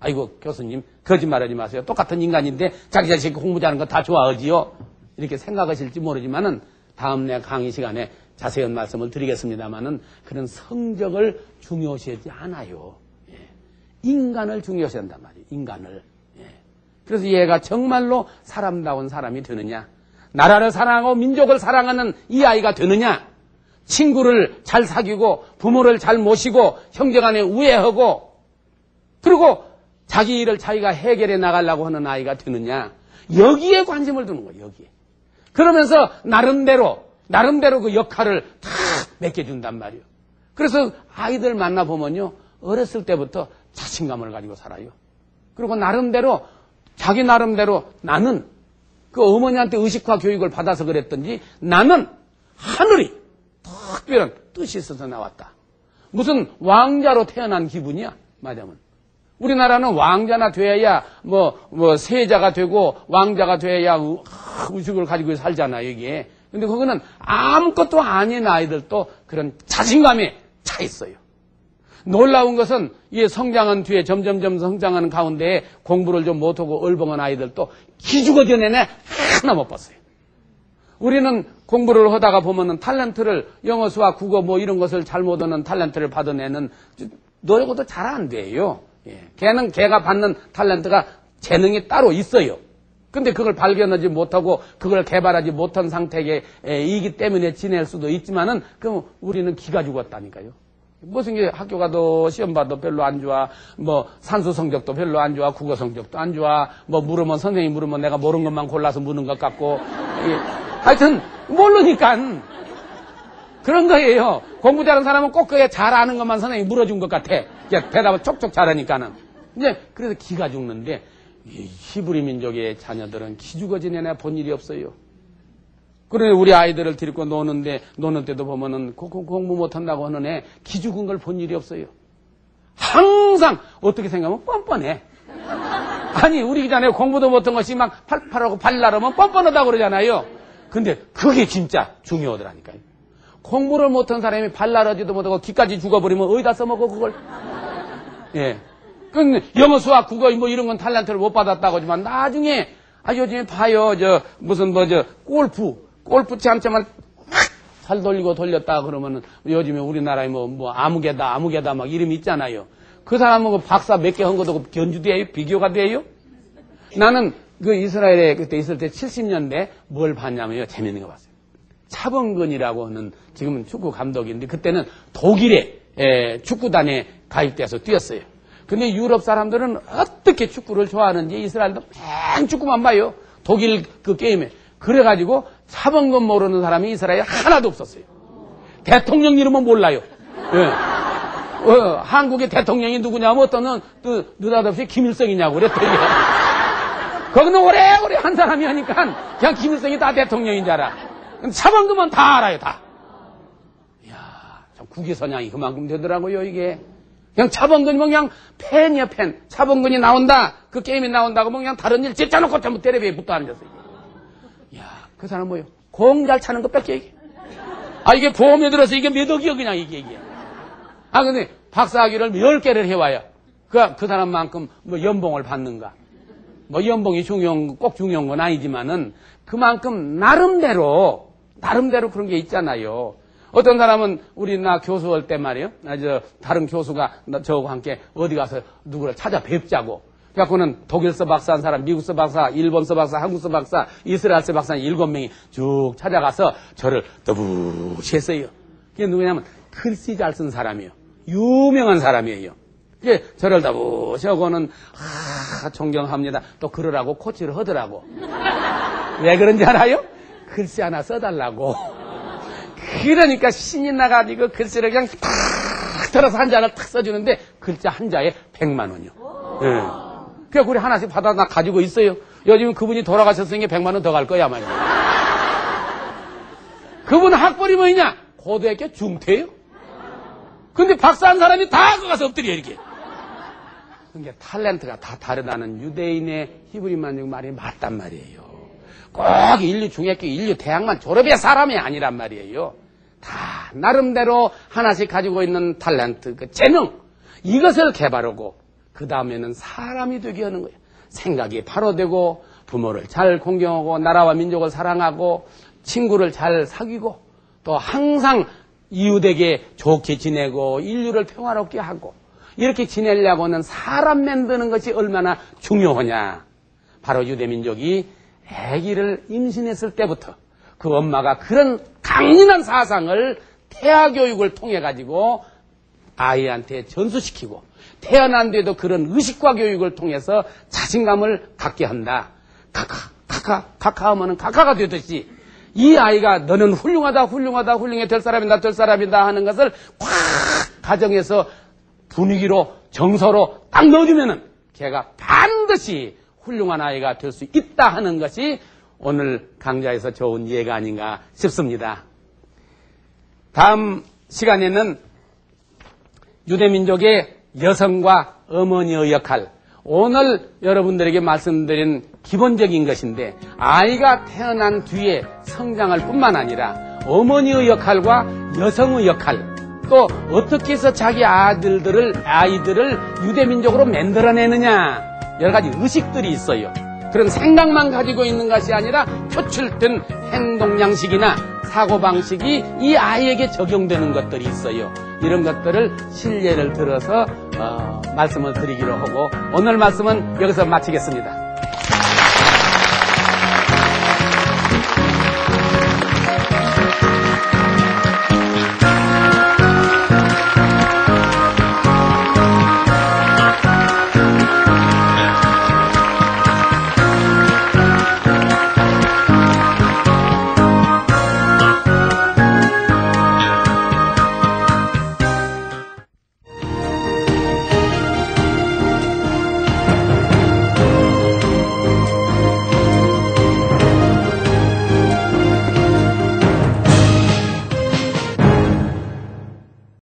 아이고 교수님 거짓말하지 마세요. 똑같은 인간인데 자기 자식 공부 잘하는 거 다 좋아하지요. 이렇게 생각하실지 모르지만은 다음 내 강의 시간에 자세한 말씀을 드리겠습니다만은 그런 성적을 중요시하지 않아요. 예. 인간을 중요시한단 말이에요. 인간을. 예. 그래서 얘가 정말로 사람다운 사람이 되느냐? 나라를 사랑하고 민족을 사랑하는 이 아이가 되느냐? 친구를 잘 사귀고 부모를 잘 모시고 형제간에 우애하고 그리고 자기 일을 자기가 해결해 나가려고 하는 아이가 되느냐? 여기에 관심을 두는 거예요. 여기에. 그러면서 나름대로 나름대로 그 역할을 다 맡겨준단 말이에요. 그래서 아이들 만나보면요. 어렸을 때부터 자신감을 가지고 살아요. 그리고 나름대로 자기 나름대로 나는 그 어머니한테 의식화 교육을 받아서 그랬던지 나는 하늘이 특별한 뜻이 있어서 나왔다. 무슨 왕자로 태어난 기분이야. 맞으면. 우리나라는 왕자나 돼야 뭐, 뭐, 세자가 되고 왕자가 돼야 의식을 가지고 살잖아, 여기에. 근데 그거는 아무것도 아닌 아이들도 그런 자신감에 차 있어요. 놀라운 것은 이 성장한 뒤에 점점점 성장하는 가운데 공부를 좀 못하고 얼벙한 아이들도 기죽어져 내내 하나 못 봤어요. 우리는 공부를 하다가 보면은 탤런트를 영어, 수학, 국어 뭐 이런 것을 잘못 하는 탤런트를 받아내는 노력도 잘 안 돼요. 예. 걔는 걔가 받는 탤런트가 재능이 따로 있어요. 근데 그걸 발견하지 못하고 그걸 개발하지 못한 상태이기 때문에 지낼 수도 있지만은 그럼 우리는 기가 죽었다니까요. 무슨 게 학교 가도 시험 봐도 별로 안 좋아. 뭐 산수 성적도 별로 안 좋아. 국어 성적도 안 좋아. 뭐 물으면 선생님 물으면 내가 모르는 것만 골라서 묻는 것 같고. 예. 하여튼 모르니까 그런 거예요. 공부 잘하는 사람은 꼭 그게 잘 아는 것만 선생님이 물어준 것 같아. 대답을 촉촉 잘하니까는. 이제 그래서 기가 죽는데 이 히브리 민족의 자녀들은 기죽어진 애나 본 일이 없어요. 그러니 우리 아이들을 데리고 노는데 노는 때도 보면은 공부 못한다고 하는 애 기죽은 걸 본 일이 없어요. 항상 어떻게 생각하면 뻔뻔해. 아니 우리 기자네 공부도 못한 것이 막 팔팔하고 발랄하면 뻔뻔하다고 그러잖아요. 근데 그게 진짜 중요하더라니까요. 공부를 못한 사람이 발랄하지도 못하고 기까지 죽어버리면 어디다 써먹어 그걸. 예. 그 영어, 수학, 국어 뭐 이런 건 탤런트를 못 받았다고 하지만 나중에 아 요즘에 봐요 저 무슨 뭐 저 골프 골프 참자만 잘 돌리고 돌렸다 그러면은 요즘에 우리나라에 뭐, 뭐 아무개다 아무개다 막 이름 있잖아요. 그 사람은 그 박사 몇 개 한 것도 견주돼요? 비교가 돼요? 나는 그 이스라엘에 그때 있을 때 70년대 뭘 봤냐면요. 재밌는 거 봤어요. 차범근이라고 하는 지금은 축구 감독인데 그때는 독일의 에, 축구단에 가입돼서 뛰었어요. 근데 유럽 사람들은 어떻게 축구를 좋아하는지 이스라엘도 맹 축구만 봐요. 독일 그 게임에. 그래가지고 차범근 모르는 사람이 이스라엘에 하나도 없었어요. 대통령 이름은 몰라요. 예. 어, 한국의 대통령이 누구냐면 어떤 그 느닷없이 김일성이냐고 그랬더니 거기는 오래오래 한 사람이 하니까 그냥 김일성이 다 대통령인 줄 알아. 차범근은 다 알아요, 다. 국위선양이 그만큼 되더라고요, 이게. 그냥 차범근이면 그냥 팬이야, 팬. 차범근이 나온다. 그 게임이 나온다고 뭐 그냥 다른 일 제쳐놓고 전부 테레비에 붙어 앉았어. 이야, 그 사람 뭐요? 공 잘 차는 거 뺏겨, 이게. 아, 이게 보험에 들어서 이게 몇 억이요, 그냥 이게, 이게. 아, 근데 박사학위를 10개를 해와요. 그, 그 사람만큼 뭐 연봉을 받는가. 뭐 연봉이 중요한, 꼭 중요한 건 아니지만은 그만큼 나름대로, 나름대로 그런 게 있잖아요. 어떤 사람은 우리 나 교수할 때 말이에요. 나저 다른 교수가 저하고 함께 어디 가서 누구를 찾아 뵙자고. 그래갖고는 독일서 박사 한 사람, 미국서 박사, 일본서 박사, 한국서 박사, 이스라엘서 박사 일곱 명이 쭉 찾아가서 저를 더부시 했어요. 그게 누구냐면 글씨 잘 쓴 사람이에요. 유명한 사람이에요. 이제 저를 더부시 하고는 아, 존경합니다. 또 그러라고 코치를 하더라고. 왜 그런지 알아요? 글씨 하나 써달라고. 그러니까 신이 나가지고 글씨를 그냥 탁 들어서 한 장을 탁 써주는데 글자 한 자에 100만 원이요. 예. 그래서 우리 하나씩 받아 나 가지고 있어요. 요즘 그분이 돌아가셨으니까 100만 원 더 갈 거야 말이야. 그분 학벌이 뭐냐? 고등학교 중퇴요. 근데 박사한 사람이 다 가서 엎드려 이렇게. 그러니까 탤런트가 다 다르다는 유대인의 히브리만 말이 맞단 말이에요. 꼭 인류 중학교, 인류 대학만 졸업해야 사람이 아니란 말이에요. 다 나름대로 하나씩 가지고 있는 탤런트, 그 재능 이것을 개발하고 그 다음에는 사람이 되게 하는 거예요. 생각이 바로 되고 부모를 잘 공경하고 나라와 민족을 사랑하고 친구를 잘 사귀고 또 항상 이웃에게 좋게 지내고 인류를 평화롭게 하고 이렇게 지내려고는 사람 만드는 것이 얼마나 중요하냐. 바로 유대민족이 아기를 임신했을 때부터 그 엄마가 그런 강인한 사상을 태아 교육을 통해 가지고 아이한테 전수시키고 태어난 뒤에도 그런 의식과 교육을 통해서 자신감을 갖게 한다. 카카, 카카, 카카 하면은 카카가 되듯이 이 아이가 너는 훌륭하다, 훌륭하다, 훌륭해 될 사람이다, 될 사람이다 하는 것을 꽉 가정에서 분위기로 정서로 딱 넣어주면은 걔가 반드시 훌륭한 아이가 될 수 있다 하는 것이 오늘 강좌에서 좋은 예가 아닌가 싶습니다. 다음 시간에는 유대민족의 여성과 어머니의 역할, 오늘 여러분들에게 말씀드린 기본적인 것인데, 아이가 태어난 뒤에 성장할 뿐만 아니라 어머니의 역할과 여성의 역할, 또 어떻게 해서 자기 아들들을, 아이들을 유대민족으로 만들어내느냐, 여러 가지 의식들이 있어요. 그런 생각만 가지고 있는 것이 아니라 표출된 행동 양식이나 사고 방식이 이 아이에게 적용되는 것들이 있어요. 이런 것들을 신뢰를 들어서 어, 말씀을 드리기로 하고 오늘 말씀은 여기서 마치겠습니다.